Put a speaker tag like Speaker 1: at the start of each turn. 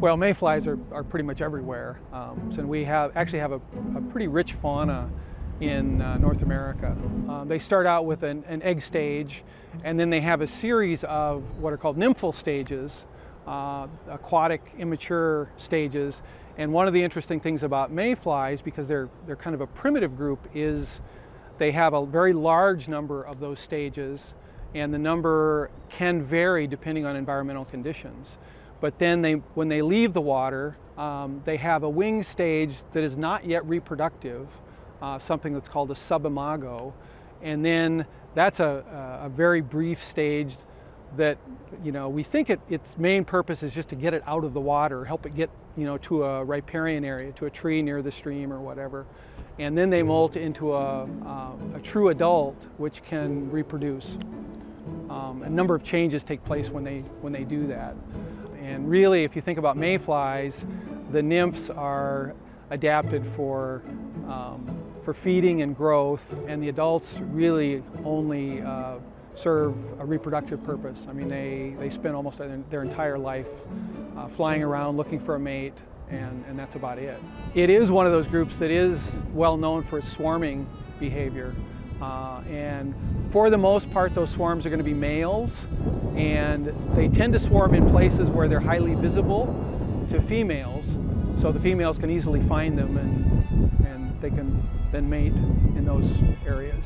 Speaker 1: Well, mayflies are, are pretty much everywhere. Um, so we have actually have a, a pretty rich fauna in uh, North America. Um, they start out with an, an, egg stage, and then they have a series of what are called nymphal stages, uh, aquatic immature stages. And one of the interesting things about mayflies, because they're, they're kind of a primitive group, is they have a very large number of those stages, and the number can vary depending on environmental conditions. But then they, when they leave the water, um, they have a wing stage that is not yet reproductive, uh, something that's called a subimago. And then that's a, a, very brief stage that, you know, we think it, its main purpose is just to get it out of the water, help it get, you know, to a riparian area, to a tree near the stream or whatever. And then they molt into a, a, a true adult, which can reproduce. Um, a number of changes take place when they, when they do that. And really, if you think about mayflies, the nymphs are adapted for, um, for feeding and growth, and the adults really only uh, serve a reproductive purpose. I mean, they, they spend almost their, entire life uh, flying around looking for a mate, and, and that's about it. It is one of those groups that is well known for its swarming behavior. Uh, and for the most part, those swarms are going to be males, and they tend to swarm in places where they're highly visible to females, so the females can easily find them and, and they can then mate in those areas.